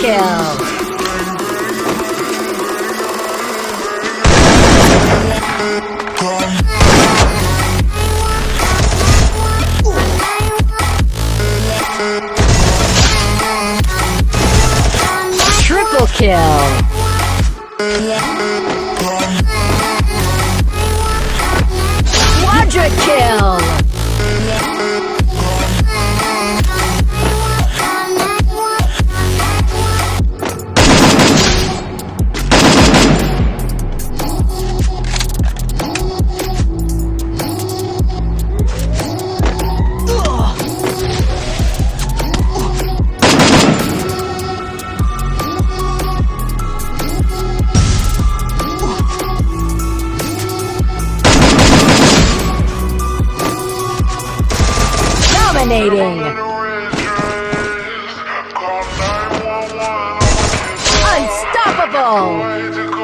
kill. Triple kill! Quadra kill! Dominating! Unstoppable!